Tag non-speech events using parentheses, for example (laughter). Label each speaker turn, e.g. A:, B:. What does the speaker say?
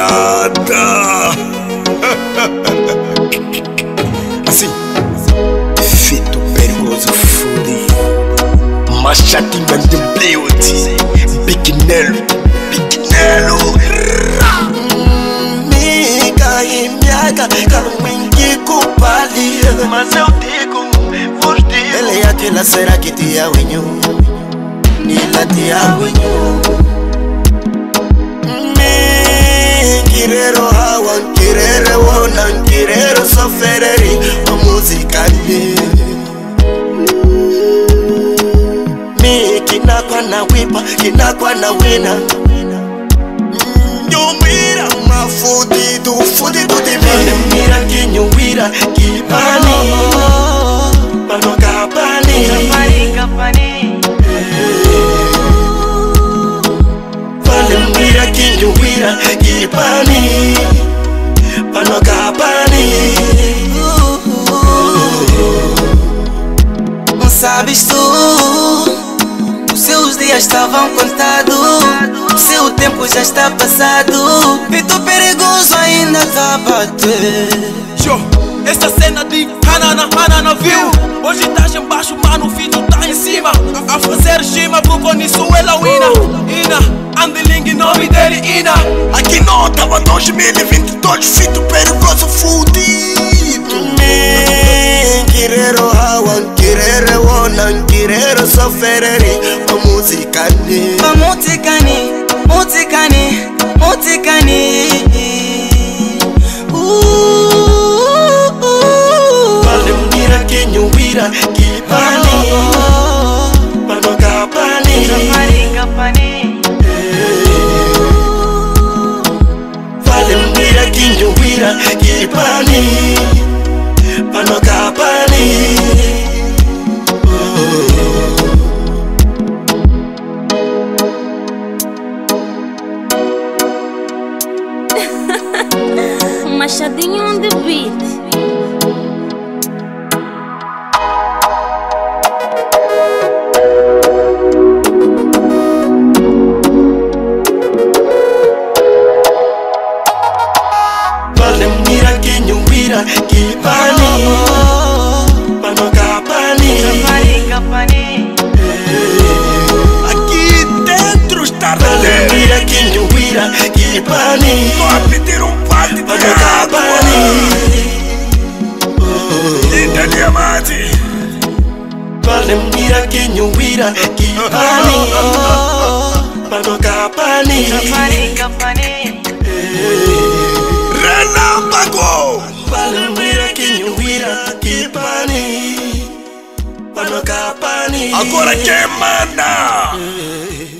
A: Balada. (laughs) Assim, fito perigoso, fude. Machadinho and the beauty. Biquinelo, biquinelo.
B: Miga e miaga, carmingi kupali
A: Mas eu digo, vos digo.
B: Ele é aquela será que te awenho Nila te awenho nkirero hawa nkirere wona nkirero sofereri omuzikanye mi kinakwa na wipa kinakwa na wina. Nyumwira mafudi dufudi tudimira nyumwira kinyumwira kipa. Mira kinyumira, kipani Pano kapani
C: Não sabes tu? Os seus dias estavam contados. Seu tempo já está passado. Pito perigoso ainda tá bater.
D: Essa cena de Hanana, Hanana viu? Hoje estás embaixo, mano, o filho tá em cima. A fazer rima, vou com isso ela wina Ina, Andeling, nome dele, Ina
A: Aqui não tava 2022, fito perigoso, fudido.
B: Mi kirero hawa, kirero wona, kirero sofereri. O música ni.
C: Mamutikani,
B: kipani Pano kapani
E: Machadinho on the beat.
B: Nina Kipani Pano Kapani
A: Kapani, Kapani Aki dentro está valendo
B: Mira
A: quem eu Kipani Vou pati
B: Pano Kapani
A: Nina Diamante
B: Valeu, mira Kipani Pano Kapani Kapani, Kapani Capani. Ancora che manda
A: eh, eh, eh.